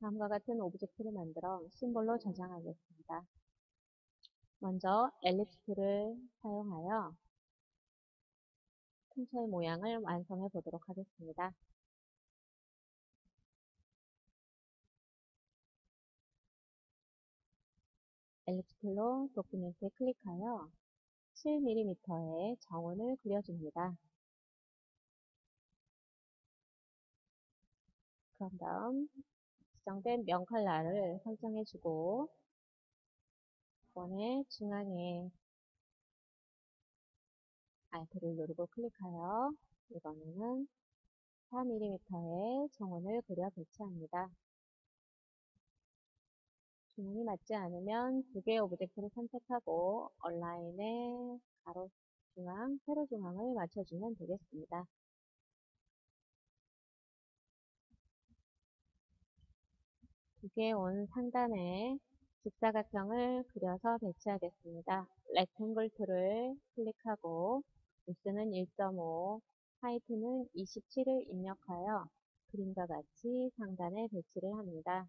다음과 같은 object를 만들어 symbol로 저장하겠습니다. 먼저 Ellipse Tool을 사용하여 풍차 모양을 완성해 보도록 하겠습니다. Ellipse Tool로 document에 클릭하여 7mm의 정원을 그려줍니다. 그런 다음 지정된 명칼라를 설정해주고 원의 중앙에 Alt를 누르고 클릭하여 이번에는 4mm의 정원을 그려 배치합니다. 중앙이 맞지 않으면 두 개의 오브젝트를 선택하고 온라인에 가로 중앙, 세로 중앙을 맞춰주면 되겠습니다. 두 개의 원 상단에 직사각형을 그려서 배치하겠습니다. Rectangle Tool을 클릭하고 위스는 1.5, Height는 27을 입력하여 그림과 같이 상단에 배치를 합니다.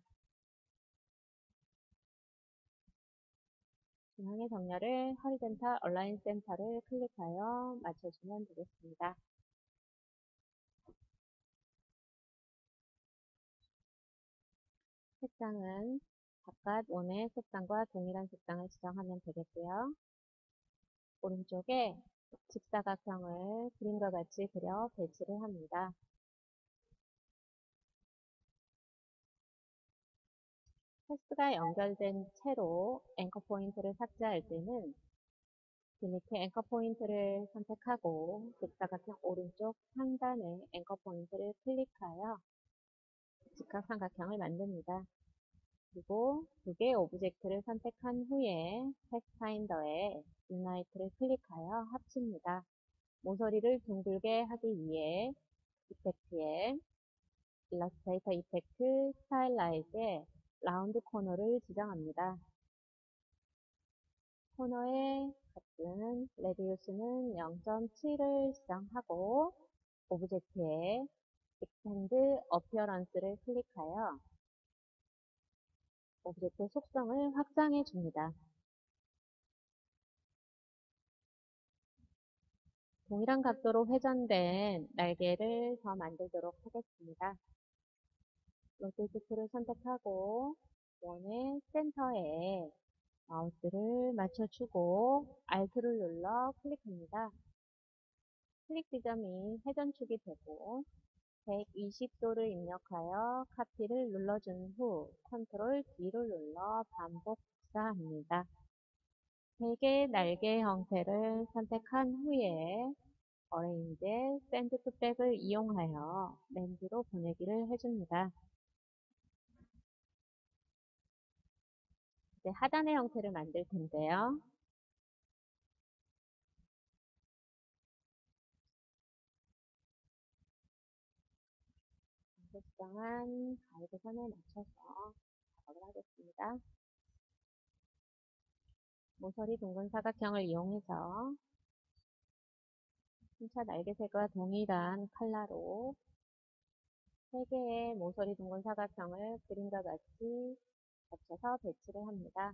중앙의 정렬을 Horizontal Align Center를 클릭하여 맞춰주면 되겠습니다. 색상은 바깥 원의 색상과 동일한 색상을 지정하면 되겠고요. 오른쪽에 직사각형을 그림과 같이 그려 배치를 합니다. path가 연결된 채로 anchor point를 삭제할 때는 Delete Anchor Point를 선택하고 직사각형 오른쪽 상단에 anchor point를 클릭하여 직각삼각형을 만듭니다. 그리고 두 개의 object를 선택한 후에 텍스파인더에 유나이트를 클릭하여 합칩니다. 모서리를 둥글게 하기 위해 Effect에 Illustrator Effect Stylize에 Round Corner를 지정합니다. 코너의 값은 Radius는 0.7을 지정하고 Object에 Expand Appearance를 클릭하여 object 속성을 확장해 줍니다. 동일한 각도로 회전된 날개를 더 만들도록 하겠습니다. Rotate Tool을 선택하고 원의 센터에 마우스를 맞춰주고 Alt를 눌러 클릭합니다. 클릭 지점이 회전축이 되고 120도를 입력하여 Copy를 눌러준 후 Control D를 눌러 반복 복사합니다. 3개의 날개 형태를 선택한 후에 Arrange의 Send to Back을 이용하여 맨 뒤로 보내기를 해줍니다. 이제 하단의 형태를 만들 텐데요. 적정한 가이드 선에 맞춰서 작업을 하겠습니다. 모서리 둥근 사각형을 이용해서 순차 날개색과 동일한 컬러로 3개의 모서리 둥근 사각형을 그림과 같이 겹쳐서 배치를 합니다.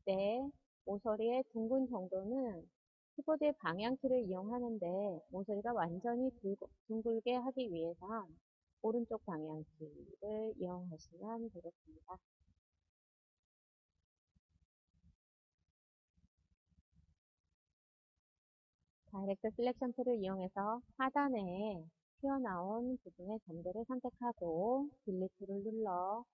이때 모서리의 둥근 정도는 키보드의 방향키를 이용하는데 모서리가 완전히 둥글게 하기 위해선 오른쪽 방향키를 이용하시면 되겠습니다. Direct Selection Tool을 이용해서 하단에 튀어나온 부분의 점들을 선택하고 Delete를 눌러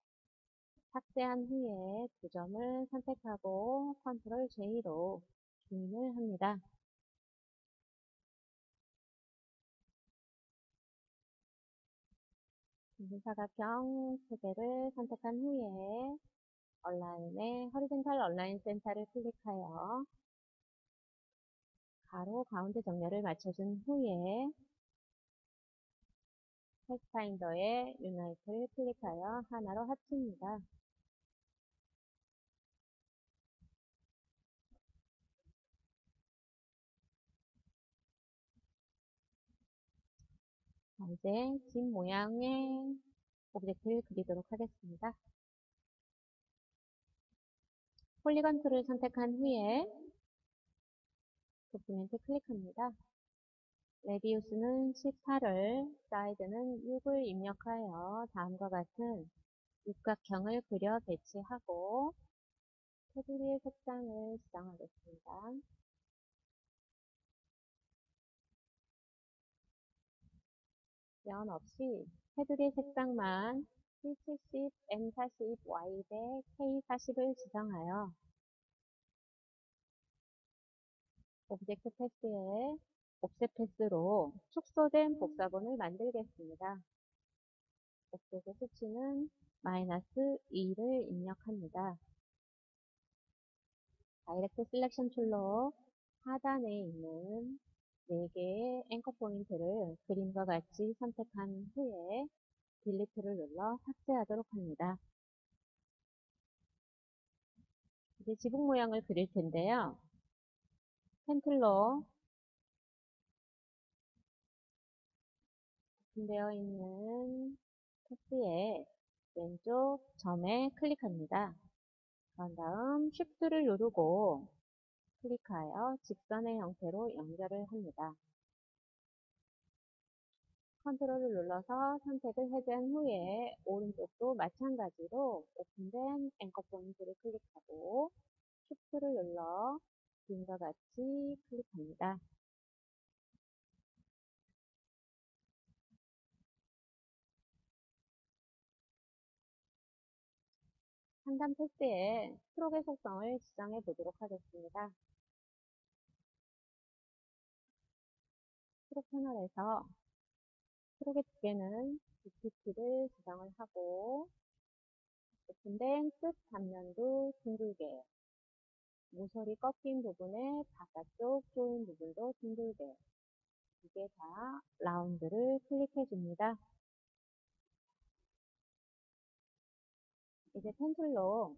삭제한 후에 두 점을 선택하고 컨트롤 J로 주인을 합니다. 사각형 3개를 선택한 후에 Align에 Horizontal Align Center를 클릭하여 가로 가운데 정렬을 맞춰준 후에 텍스파인더에 유나이트를 클릭하여 하나로 합칩니다. 이제 집 모양의 object를 그리도록 하겠습니다. Polygon Tool을 선택한 후에 document 클릭합니다. Radius는 18을, Sides는 6을 입력하여 다음과 같은 육각형을 그려 배치하고 테두리의 색상을 지정하겠습니다. 면 없이 테두리 색상만 C70, M40, Y100, K40을 지정하여 Object Path에 Offset Path로 축소된 복사본을 만들겠습니다. Offset의 수치는 마이너스 2를 입력합니다. Direct Selection Tool로 하단에 있는 4개의 anchor point를 그림과 같이 선택한 후에 Delete를 눌러 삭제하도록 합니다. 이제 지붕 모양을 그릴 텐데요. 펜틀로 오픈되어 있는 패스의 왼쪽 점에 클릭합니다. 그런 다음 Shift를 누르고 클릭하여 직선의 형태로 연결을 합니다. 컨트롤을 눌러서 선택을 해제한 후에 오른쪽도 마찬가지로 오픈된 앵커 포인트를 클릭하고 Shift를 눌러 지금과 같이 클릭합니다. 상단 패스에 스트로크의 속성을 지정해 보도록 하겠습니다. 스트로크 패널에서 스트로크의 두께는 2pt를 지정을 하고 오픈된 끝 단면도 둥글게 모서리 꺾인 부분의 바깥쪽 조인 부분도 둥글게 두 개 다 라운드를 클릭해 줍니다. 이제 펜슬로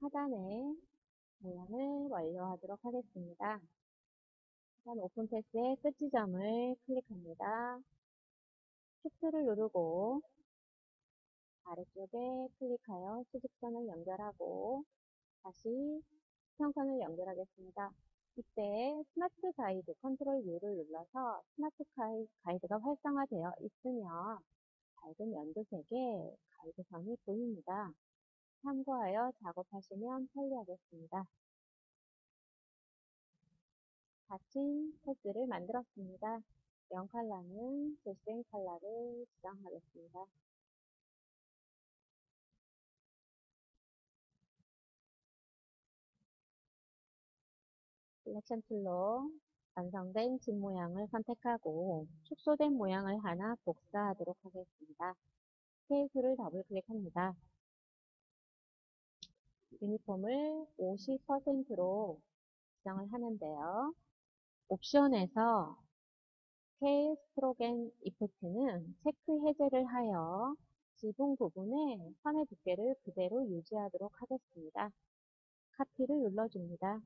하단의 모양을 완료하도록 하겠습니다. 하단 오픈 패스의 끝 지점을 클릭합니다. Shift를 누르고 아래쪽에 클릭하여 수직선을 연결하고 다시 수평선을 연결하겠습니다. 이때 Smart Guide Control U를 눌러서 Smart Guide가 활성화되어 있으며 밝은 연두색의 가이드선이 보입니다. 참고하여 작업하시면 편리하겠습니다. 닫힌 path를 만들었습니다. 면 컬러는 제시된 컬러를 지정하겠습니다. Selection Tool로 완성된 집 모양을 선택하고 축소된 모양을 하나 복사하도록 하겠습니다. Scale Tool을 더블 클릭합니다. Uniform을 50%로 지정을 하는데요. 옵션에서 Scale Stroke & Effect는 체크 해제를 하여 지붕 부분에 선의 두께를 그대로 유지하도록 하겠습니다. Copy를 눌러줍니다.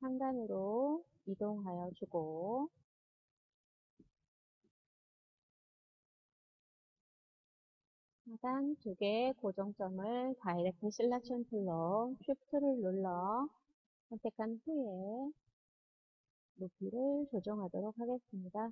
상단으로 이동하여 주고 하단 두 개의 고정점을 Direct Selection Tool로 Shift를 눌러 선택한 후에 높이를 조정하도록 하겠습니다.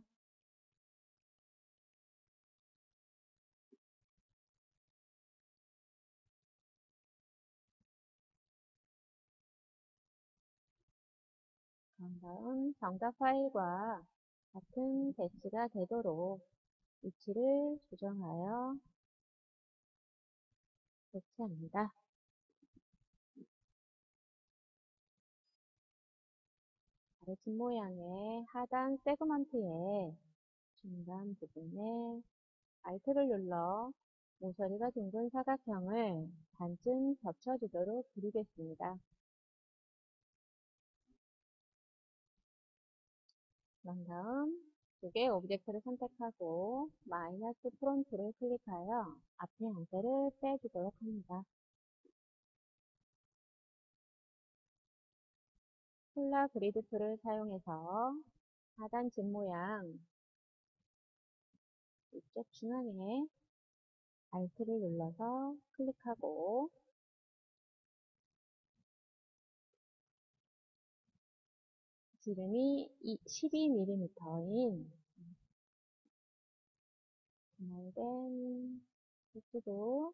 다음 정답 파일과 같은 배치가 되도록 위치를 조정하여 배치합니다. 아래 집 모양의 하단 세그먼트의 중간 부분에 Alt를 눌러 모서리가 둥근 사각형을 반쯤 겹쳐주도록 그리겠습니다. 그런 다음 두 개의 object를 선택하고 Minus Front를 클릭하여 앞의 형태를 빼주도록 합니다. Polar Grid Tool을 사용해서 하단 집 모양 위쪽 중앙에 Alt를 눌러서 클릭하고 지름이 12mm인 분할된 수도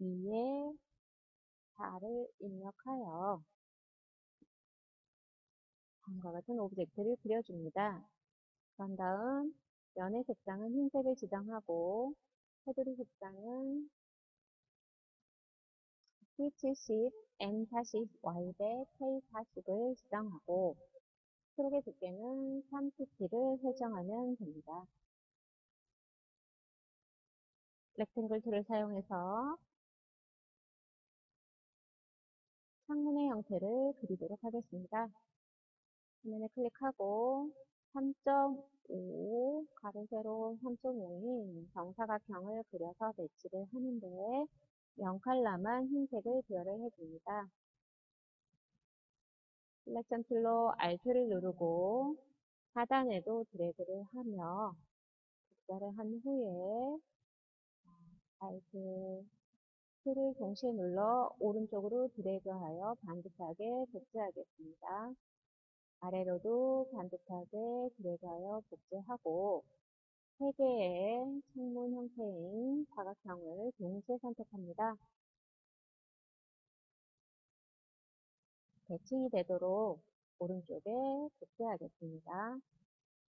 2에 4를 입력하여 다음과 같은 오브젝트를 그려줍니다. 그런 다음 면의 색상은 흰색을 지정하고 테두리 색상은 C70, M40, Y백, K40을 지정하고 Stroke의 두께는 3pt를 설정하면 됩니다. Rectangle Tool을 사용해서 창문의 형태를 그리도록 하겠습니다. 화면에 클릭하고 3.5 가로 세로 3.5인 정사각형을 그려서 배치를 하는데 명칼라만 흰색을 부여를 해줍니다. Selection Tool로 Alt를 누르고 하단에도 드래그를 하며 복사를 한 후에 Alt 툴을 동시에 눌러 오른쪽으로 드래그하여 반듯하게 복제하겠습니다. 아래로도 반듯하게 드래그하여 복제하고 3개의 창문 형태인 사각형을 동시에 선택합니다. 대칭이 되도록 오른쪽에 복제하겠습니다.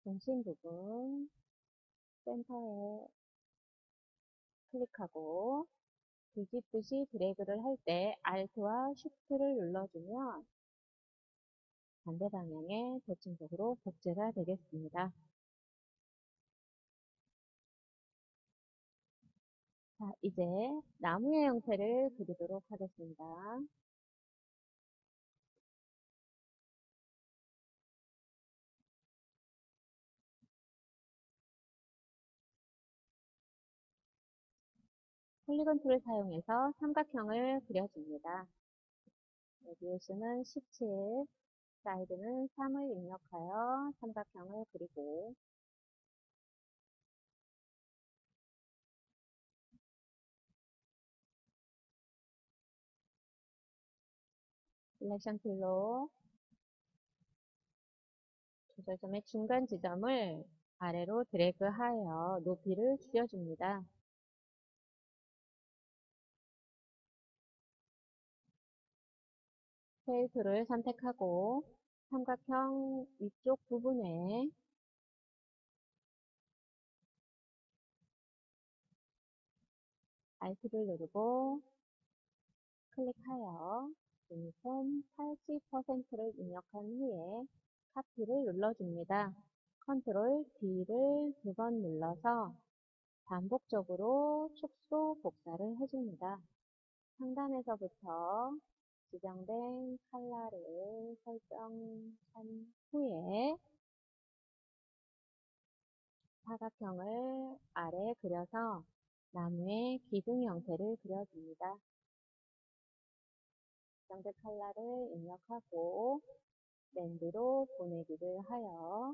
중심 부분 센터에 클릭하고 뒤집듯이 드래그를 할 때 Alt와 Shift를 눌러주면 반대 방향에 대칭적으로 복제가 되겠습니다. 자, 이제 나무의 형태를 그리도록 하겠습니다. Polygon Tool을 사용해서 삼각형을 그려줍니다. Radius는 17, Sides는 3을 입력하여 삼각형을 그리고 Selection Tool로 조절점의 중간 지점을 아래로 드래그하여 높이를 줄여줍니다. Tool을 선택하고 삼각형 위쪽 부분에 Alt를 누르고 클릭하여 유니폼 80%를 입력한 후에 Copy를 눌러줍니다. Control D를 두 번 눌러서 반복적으로 축소 복사를 해줍니다. 상단에서부터 지정된 컬러를 설정한 후에 사각형을 아래 그려서 나무의 기둥 형태를 그려줍니다. 지정된 컬러를 입력하고 맨 뒤로 보내기를 하여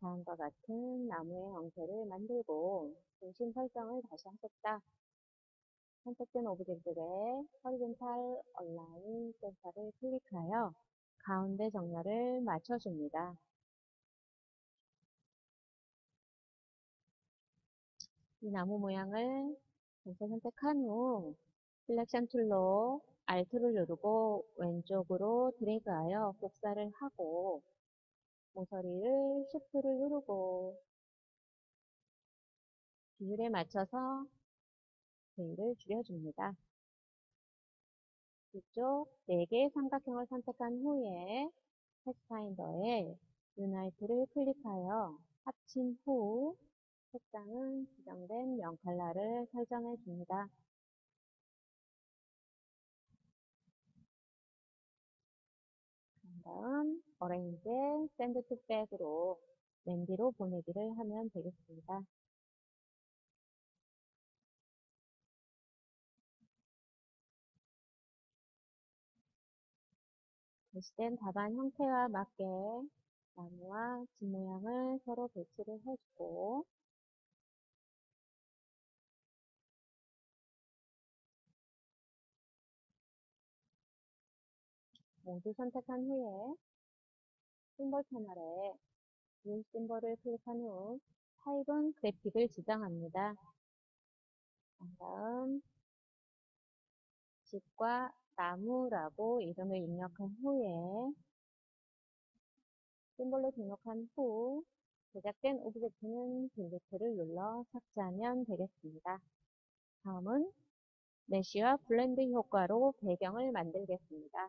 다음과 같은 나무의 형태를 만들고 중심 설정을 다시 하겠다. 선택된 object의 Horizontal Align Center를 클릭하여 가운데 정렬을 맞춰줍니다. 이 나무 모양을 전체 선택한 후 Selection Tool로 Alt를 누르고 왼쪽으로 드래그하여 복사를 하고 모서리를 Shift를 누르고 비율에 맞춰서 스케일을 줄여줍니다. 이쪽 4개의 삼각형을 선택한 후에 텍스파인더에 Unite를 클릭하여 합친 후 색상은 지정된 명칼라를 설정해 줍니다. 다음 Arrange Send to Back으로 맨 뒤로 보내기를 하면 되겠습니다. 제시된 답안 형태와 맞게 나무와 집 모양을 서로 배치를 해주고 모두 선택한 후에 심벌 채널에 윈 심벌을 클릭한 후 타입은 그래픽을 지정합니다. 다음 집과 나무라고 이름을 입력한 후에 심볼로 등록한 후 제작된 object는 Delete를 눌러 삭제하면 되겠습니다. 다음은 Mesh와 Blend 효과로 배경을 만들겠습니다.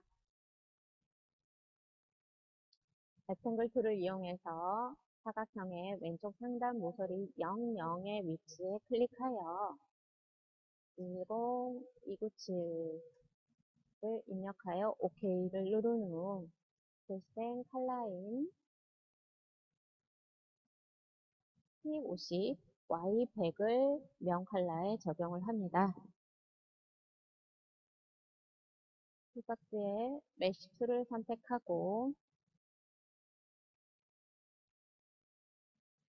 Rectangle Tool을 이용해서 사각형의 왼쪽 상단 모서리 00의 위치에 클릭하여 10297 을 입력하여 OK를 누른 후 글생 칼라인 P50 Y100을 명 컬러에 적용을 합니다. 툴박스에 메쉬 툴을 선택하고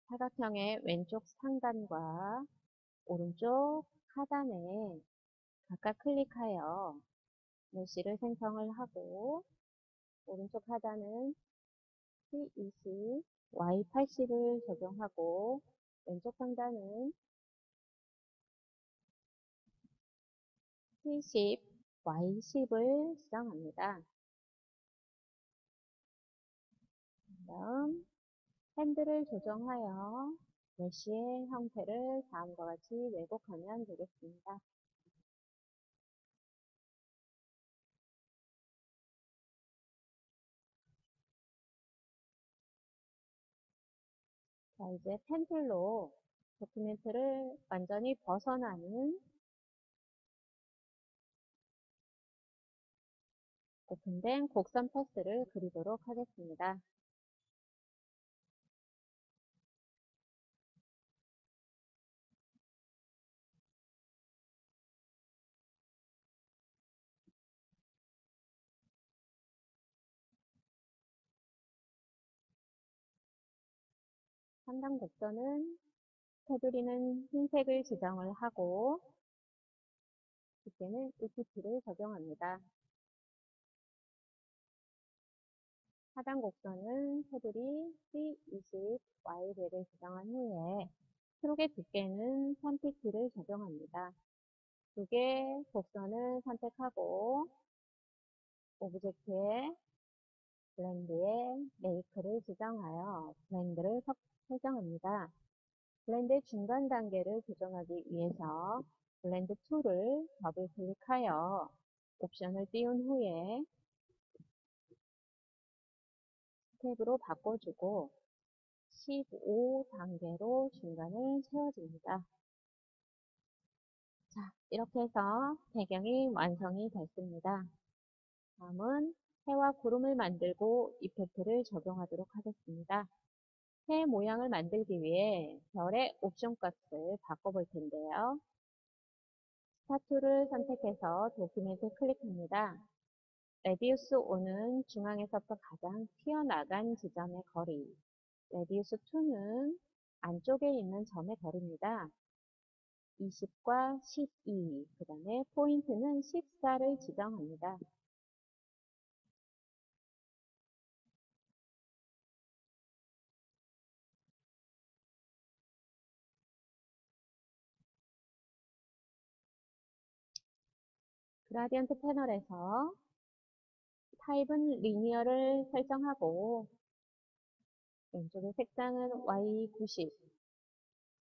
사각형의 왼쪽 상단과 오른쪽 하단에 각각 클릭하여 메쉬를 생성을 하고 오른쪽 하단은 P20, Y80을 적용하고 왼쪽 상단은 P10, Y10을 지정합니다. 다음 핸들을 조정하여 메쉬의 형태를 다음과 같이 왜곡하면 되겠습니다. 자, 이제 펜툴로 도큐멘트를 완전히 벗어나는 오픈된 곡선 패스를 그리도록 하겠습니다. 상단 곡선은 테두리는 흰색을 지정을 하고 이때는 2pt를 적용합니다. 하단 곡선은 테두리 C20, Y100을 지정한 후에 Stroke의 두께는 3pt를 적용합니다. 두 개 곡선을 선택하고 Object에 Blend에 Make를 지정하여 Blend를 설정합니다. Blend의 중간 단계를 조정하기 위해서 Blend Tool을 더블 클릭하여 옵션을 띄운 후에 Step으로 바꿔주고 15단계로 중간을 채워줍니다. 자, 이렇게 해서 배경이 완성이 됐습니다. 다음은 해와 구름을 만들고 Effect를 적용하도록 하겠습니다. 해 모양을 만들기 위해 별의 옵션 값을 바꿔볼 텐데요. Star Tool을 선택해서 document 클릭합니다. Radius 1은 중앙에서부터 가장 튀어나간 지점의 거리, Radius 2는 안쪽에 있는 점의 거리입니다. 20과 12, 그 다음에 포인트는 14를 지정합니다. Gradient 패널에서 타입은 Linear를 설정하고 왼쪽의 색상은 Y90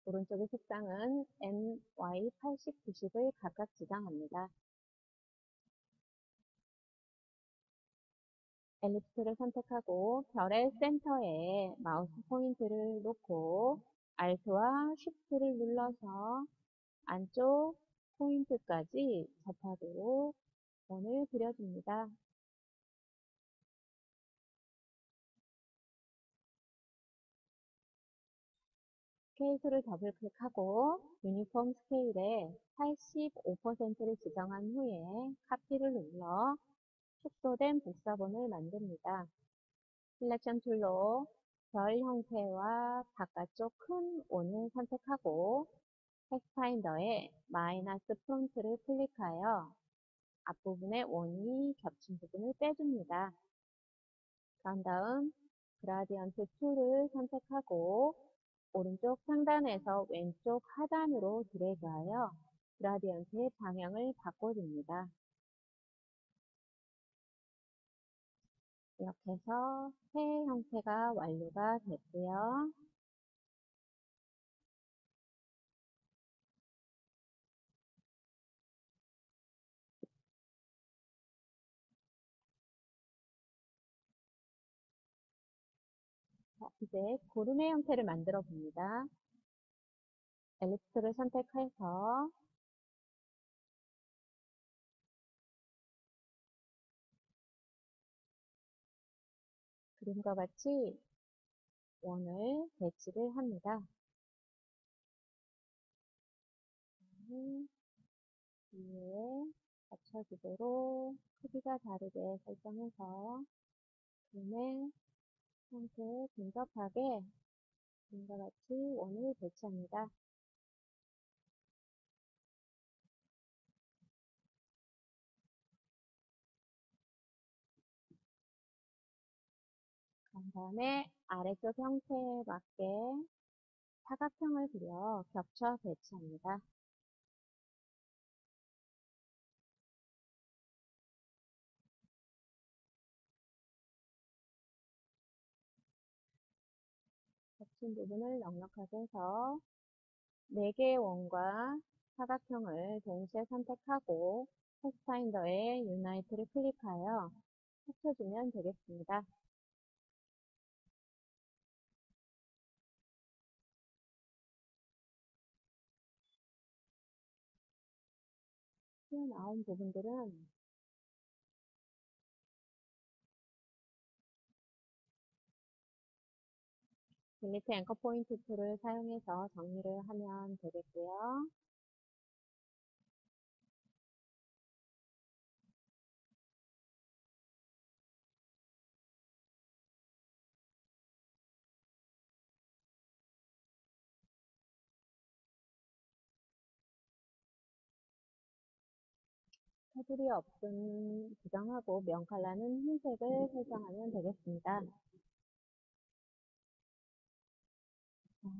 오른쪽의 색상은 M80, Y90을 각각 지정합니다. Ellipse를 선택하고 별의 센터에 마우스 포인트를 놓고 Alt와 Shift를 눌러서 안쪽 포인트까지 접하도록 원을 그려줍니다. 툴을 더블 클릭하고 Uniform Scale에 85%를 지정한 후에 Copy를 눌러 축소된 복사본을 만듭니다. Selection Tool로 별 형태와 바깥쪽 큰 원을 선택하고 Pathfinder에 Minus Front를 클릭하여 앞부분에 원이 겹친 부분을 빼줍니다. 그런 다음 Gradient Tool을 선택하고 오른쪽 상단에서 왼쪽 하단으로 드래그하여 Gradient의 방향을 바꿔줍니다. 이렇게 해서 해 형태가 완료가 됐고요. 이제 구름의 형태를 만들어 봅니다. 엘립스를 선택해서 그림과 같이 원을 배치를 합니다. 위에 받쳐주도록 크기가 다르게 설정해서 그림의 형태에 근접하게 그림과 같이 원을 배치합니다. 그런 다음에 아래쪽 형태에 맞게 사각형을 그려 겹쳐 배치합니다. 겹친 부분을 넉넉하게 해서 4개의 원과 사각형을 동시에 선택하고 패스파인더에 유나이트를 클릭하여 합쳐주면 되겠습니다. 튀어나온 부분들은 Delete Anchor Point Tool을 사용해서 정리를 하면 되겠고요. 테두리 없음 지정하고 명칼라는 흰색을 설정하면 되겠습니다.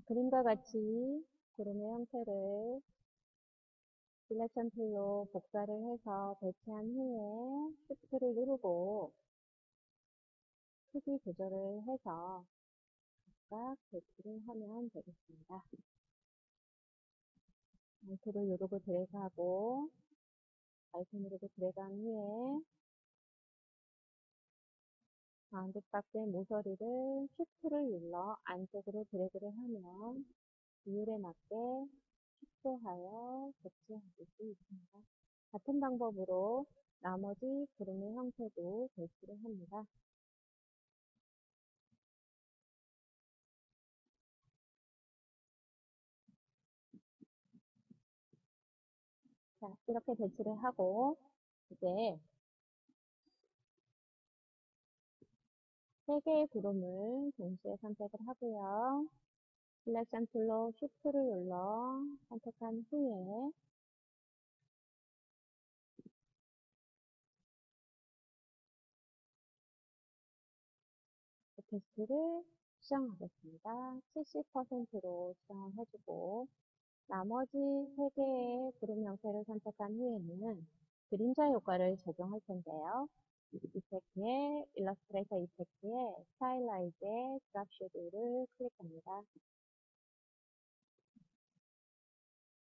그림과 같이 구름의 형태를 Selection Tool로 복사를 해서 배치한 후에 Shift를 누르고 크기 조절을 해서 각각 배치를 하면 되겠습니다. Alt를 누르고 드래그하고 Alt 누르고 드래그한 후에 가운데 박스의 모서리를 Shift를 눌러 안쪽으로 드래그를 하면 비율에 맞게 축소하여 배치하실 수 있습니다. 같은 방법으로 나머지 구름의 형태도 배치를 합니다. 자, 이렇게 배치를 하고 이제 세 개의 구름을 동시에 선택을 하고요. Selection Tool로 Shift를 눌러 선택한 후에 Opacity를 수정하겠습니다. 70%로 수정을 해주고 나머지 3개의 구름 형태를 선택한 후에는 그림자 효과를 적용할 텐데요. 이펙트에 일러스트레이터 이펙트에 스타일라이즈에 드랍 섀도우를 클릭합니다.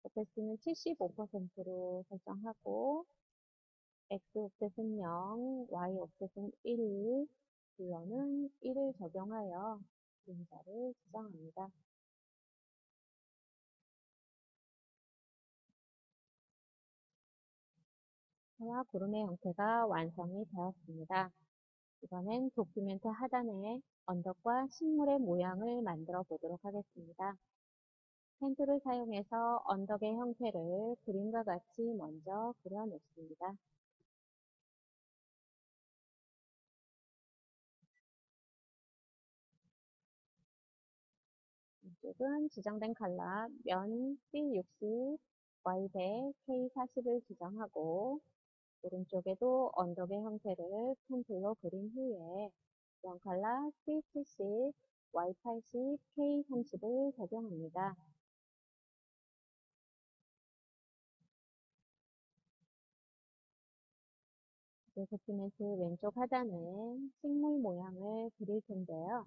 오페스는 75%로 설정하고 X 옵셋은 0, Y 옵셋은 1, 블러는 1을 적용하여 그림자를 지정합니다. 와 구름의 형태가 완성이 되었습니다. 이번엔 도큐멘트 하단에 언덕과 식물의 모양을 만들어 보도록 하겠습니다. 펜툴을 사용해서 언덕의 형태를 그림과 같이 먼저 그려놓습니다. 이쪽은 지정된 컬러 면 C60, Y100, K40을 지정하고 오른쪽에도 언덕의 형태를 펜슬로 그린 후에 영칼라 C70, Y80, K30을 적용합니다. 네, 도큐멘트 왼쪽 하단에 식물 모양을 그릴 텐데요.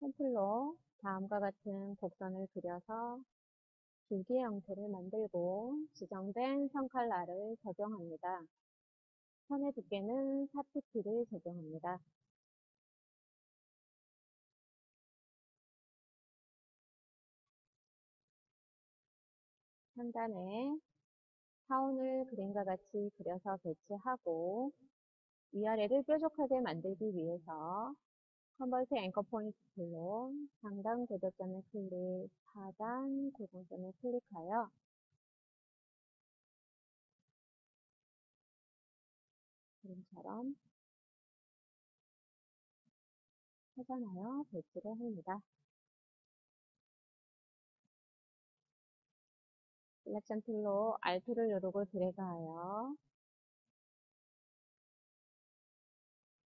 펜슬로 다음과 같은 곡선을 그려서 줄기의 형태를 만들고 지정된 선 컬러를 적용합니다. 선의 두께는 4pp를 적용합니다. 상단에 타원을 그림과 같이 그려서 배치하고 위아래를 뾰족하게 만들기 위해서 Convert Anchor Point Tool로 상단 고정점을 클릭, 하단 고정점을 클릭하여 그림처럼 회전하여 배치를 합니다. 셀렉션 툴로 Alt를 누르고 드래그하여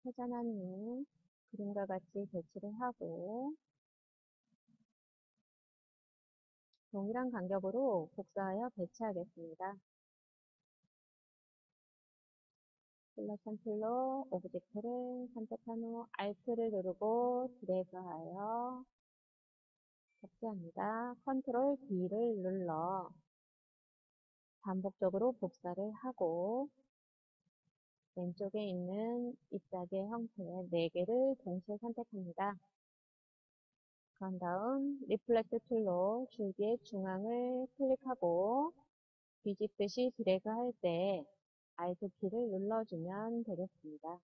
회전한 후 그림과 같이 배치를 하고 동일한 간격으로 복사하여 배치하겠습니다. Selection Tool로 Object를 선택한 후 Alt를 누르고 드래그하여 복제합니다. Control D를 눌러 반복적으로 복사를 하고 왼쪽에 있는 잎사귀의 형태 4개를 동시에 선택합니다. 그런 다음 Reflect Tool로 줄기의 중앙을 클릭하고 뒤집듯이 드래그 할 때 Alt 키를 눌러주면 되겠습니다.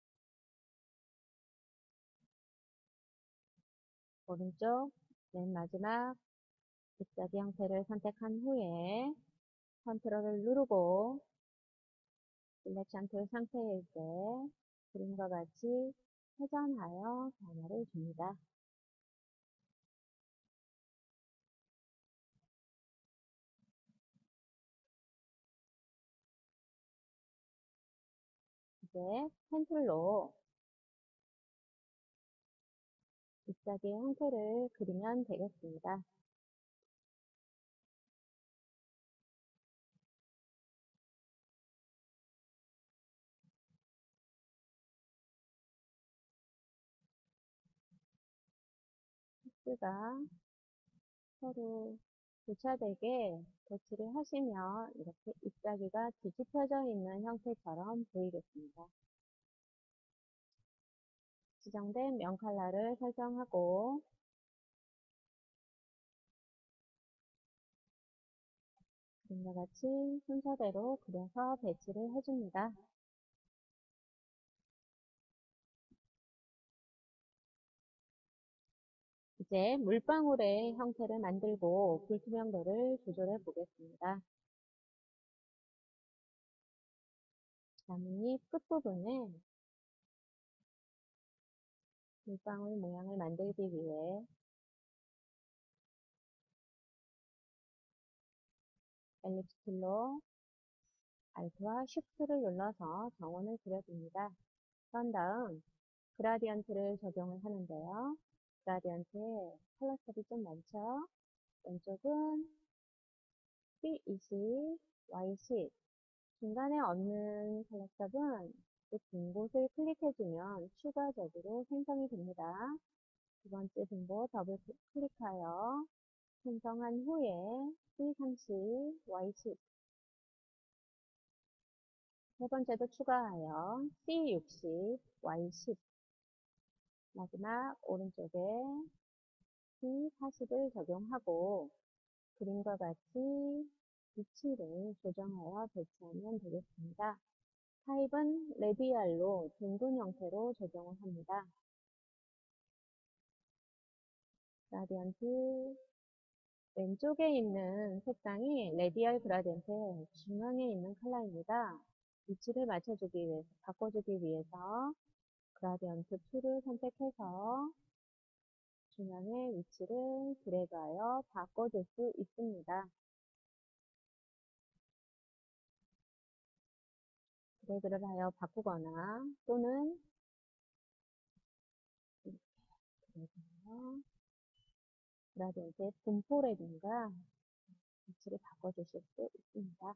오른쪽 맨 마지막 잎사귀 형태를 선택한 후에 Control을 누르고 Selection Tool 상태일 때 그림과 같이 회전하여 변화를 줍니다. 이제 펜슬로 잎사귀의 형태를 그리면 되겠습니다. 가 서로 교차되게 배치를 하시면 이렇게 잎사귀가 뒤집혀져 있는 형태처럼 보이겠습니다. 지정된 면 컬러를 설정하고 그림과 같이 순서대로 그려서 배치를 해줍니다. 이제 물방울의 형태를 만들고 불투명도를 조절해 보겠습니다. 나뭇잎 끝부분에 물방울 모양을 만들기 위해 Ellipse Tool로 Alt와 Shift를 눌러서 정원을 그려줍니다. 그런 다음 Gradient를 적용을 하는데요. Gradient에 Color Stop이 좀 많죠? 왼쪽은 C20, Y10 중간에 없는 Color Stop은 빈 곳을 클릭해주면 추가적으로 생성이 됩니다. 두 번째도 더블 클릭하여 생성한 후에 C30, Y10 세 번째도 추가하여 C60, Y10 마지막 오른쪽에 C40을 적용하고 그림과 같이 위치를 조정하여 배치하면 되겠습니다. Type은 Radial로 둥근 형태로 조정을 합니다. Gradient 왼쪽에 있는 색상이 Radial Gradient 중앙에 있는 컬러입니다. 위치를 맞춰주기 위해서, 바꿔주기 위해서 Gradient Tool을 선택해서 중앙의 위치를 드래그하여 바꿔줄 수 있습니다. 드래그를 하여 바꾸거나 또는 이렇게 드래그하여 Gradient의 분포라든가 위치를 바꿔주실 수 있습니다.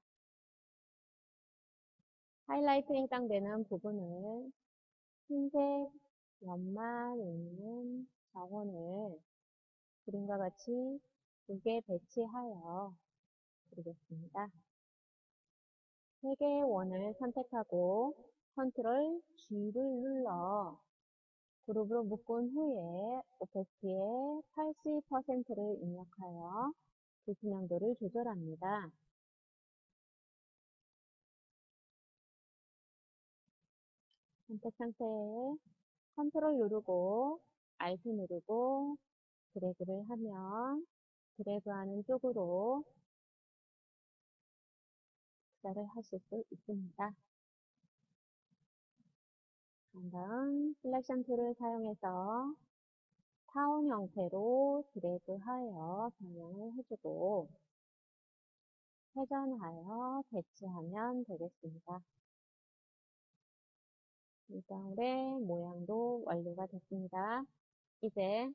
하이라이트 해당되는 부분을 흰색 연만 있는 정원을 그림과 같이 두 개 배치하여 그리겠습니다. 세 개의 원을 선택하고 컨트롤 G를 눌러 그룹으로 묶은 후에 오페스티의 80%를 입력하여 불투명도를 조절합니다. 선택 상태에 컨트롤 누르고 Alt 누르고 드래그를 하면 드래그하는 쪽으로 복사를 하실 수 있습니다. 다음 Selection Tool을 사용해서 타원 형태로 드래그하여 변형을 해주고 회전하여 배치하면 되겠습니다. 물방울의 모양도 완료가 됐습니다. 이제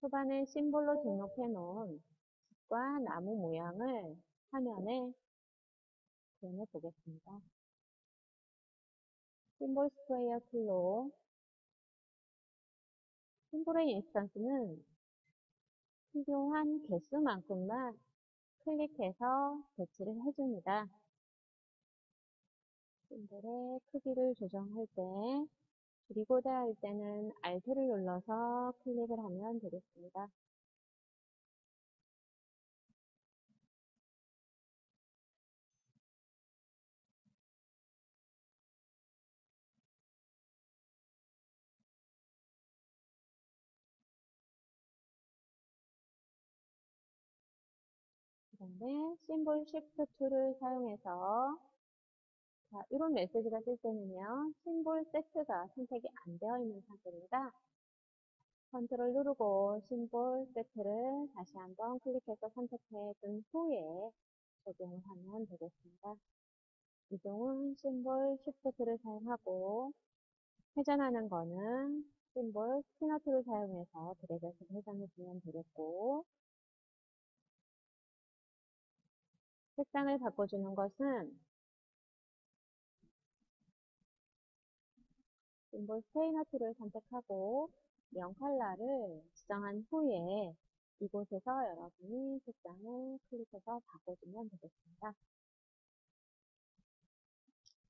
초반에 Symbol로 등록해 놓은 집과 나무 모양을 화면에 구현해 보겠습니다. Symbol Sprayer Tool로 Symbol의 Instance는 필요한 개수만큼만 클릭해서 배치를 해줍니다. 심볼의 크기를 조정할 때 줄이고자 할 때는 Alt를 눌러서 클릭을 하면 되겠습니다. 그 다음에 심볼 Shift 툴을 사용해서 자, 이런 메시지가 뜰 때는요, Symbol Set가 선택이 안 되어 있는 상태입니다. 컨트롤 누르고 Symbol Set를 다시 한번 클릭해서 선택해 둔 후에 적용을 하면 되겠습니다. 이동은 Symbol Shifter를 사용하고 회전하는 거는 Symbol Spinner를 사용해서 드래그해서 회전해 주면 되겠고 색상을 바꿔주는 것은 Symbol Stainer Tool을 선택하고 면 컬러를 지정한 후에 이곳에서 여러분이 색상을 클릭해서 바꿔주면 되겠습니다.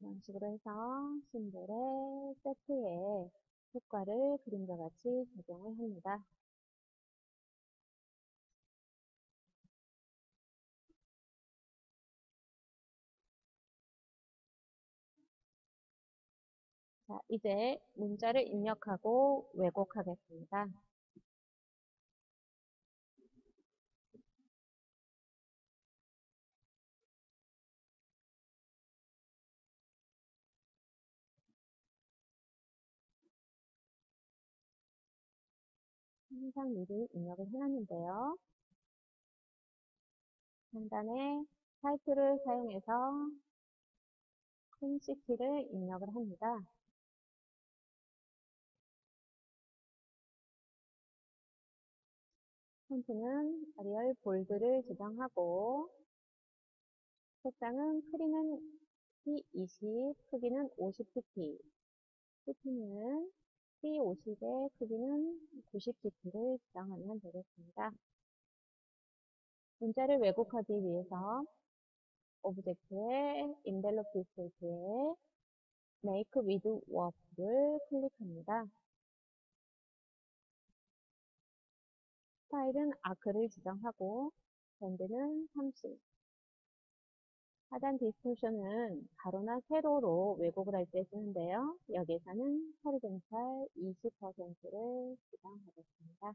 이런 식으로 해서 Symbol의 Set에 효과를 그림과 같이 적용을 합니다. 자, 이제 문자를 입력하고 왜곡하겠습니다. 항상 미리 입력을 해놨는데요. 상단에 타이틀을 사용해서 퀸시티를 입력을 합니다. 폰트는 아리얼 볼드를 지정하고 색상은 크리는 P20, 크기는 50pp, pp는 P50의 크기는 90pp를 지정하면 되겠습니다. 문자를 왜곡하기 위해서 Object의 Envelope Distort에 Make with Warp를 클릭합니다. Style은 Arc를 지정하고 Bend는 30 하단 Distortion은 가로나 세로로 왜곡을 할 때 쓰는데요. 여기에서는 Horizontal 20%를 지정하겠습니다.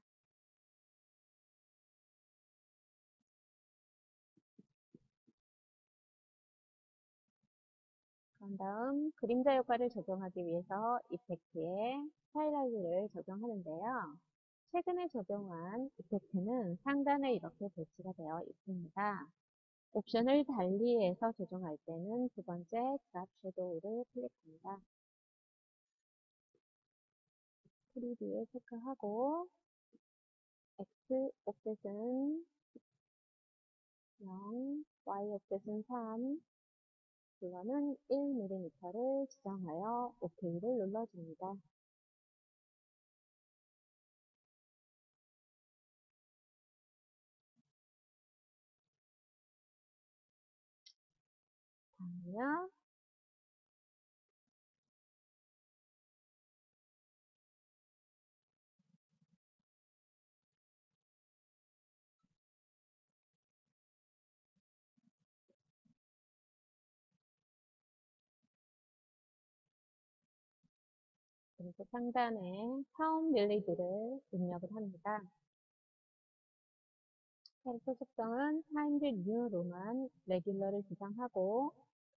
그런 다음 그림자 효과를 적용하기 위해서 Effect에 Stylize를 적용하는데요. 최근에 적용한 effect는 상단에 이렇게 배치가 되어 있습니다. 옵션을 달리해서 조정할 때는 두 번째 Drop Shadow를 클릭합니다. 3D에 체크하고 X 옵셋은 0, Y 옵셋은 3, 이거는 1mm를 지정하여 OK를 눌러줍니다. 다음요. 그리고 상단에 Town Village를 입력을 합니다. 캐릭터 속성은 Times New Roman Regular를 지정하고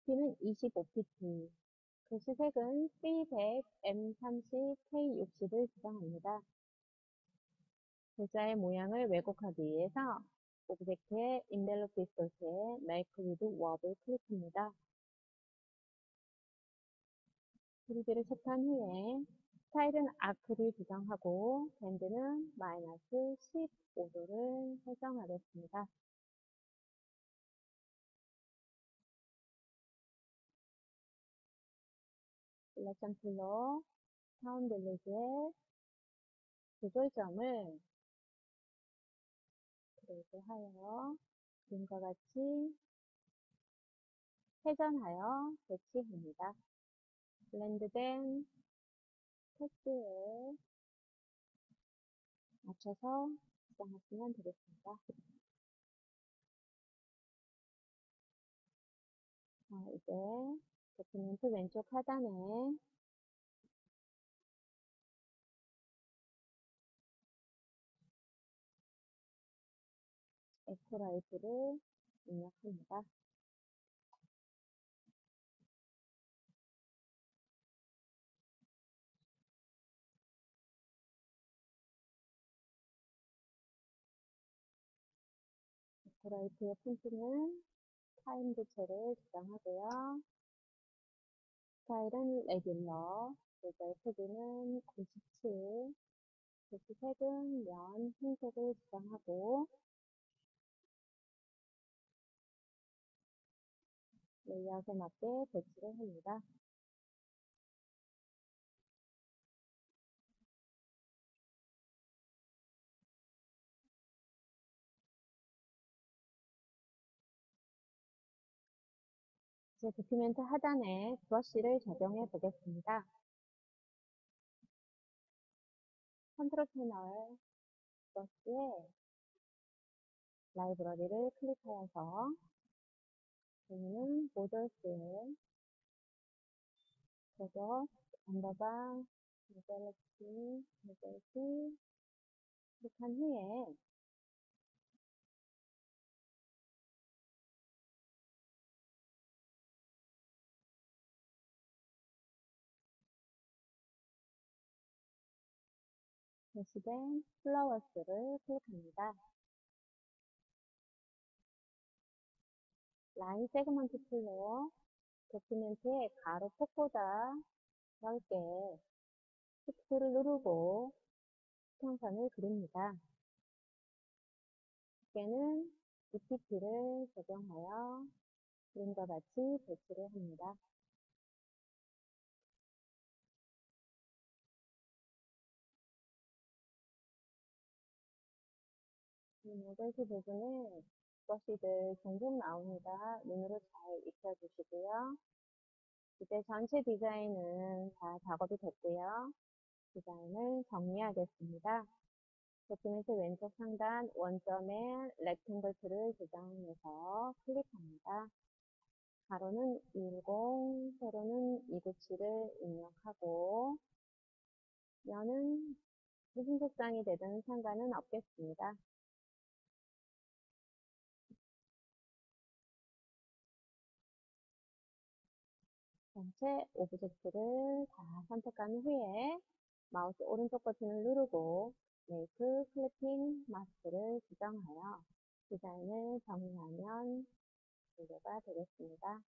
크기는 25pt 글씨색은 C100, M30, K60을 지정합니다. 글자의 모양을 왜곡하기 위해서 Object의 Envelope Distort에 Make with Warp를 클릭합니다. 3D를 체크한 후에 스타일은 Arc를 지정하고 Bend는 마이너스 15도를 설정하겠습니다. Selection Tool로 Town Village의 조절점을 드래그하여 그림과 같이 회전하여 배치합니다. 블렌드된 패스를 맞춰서 지정하시면 되겠습니다. 자, 이제 도큐멘트 왼쪽 하단에 Eco Light를 입력합니다. Eco Light의 폰트는 Times체를 지정하고요. 스타일은 Regular, 글자의 크기는 97, 글씨색은 면 흰색을 지정하고 레이아웃에 맞게 배치를 합니다. 이제 document 하단에 브러쉬를 적용해 보겠습니다. 컨트롤 패널 브러쉬에 라이브러리를 클릭하여서 저희는 모델스 저도 언더바 모델렉시 모델스 클릭한 후에 게시된 Flowers를 클릭합니다. Line Segment Tool로 document의 가로 폭보다 넓게 Shift를 누르고 수평선을 그립니다. 두께는 2pt를 적용하여 그림과 같이 배치를 합니다. Borders 부분에 브러쉬들 종종 나옵니다. 눈으로 잘 익혀주시고요. 이제 전체 디자인은 다 작업이 됐고요. 디자인을 정리하겠습니다. document 왼쪽 상단 원점에 Rectangle Tool을 지정해서 클릭합니다. 가로는 210, 세로는 297을 입력하고 면은 무슨 색상이 되든 상관은 없겠습니다. 전체 object를 다 선택한 후에 마우스 오른쪽 버튼을 누르고 Make Clipping Mask를 지정하여 디자인을 정리하면 완료가 되겠습니다.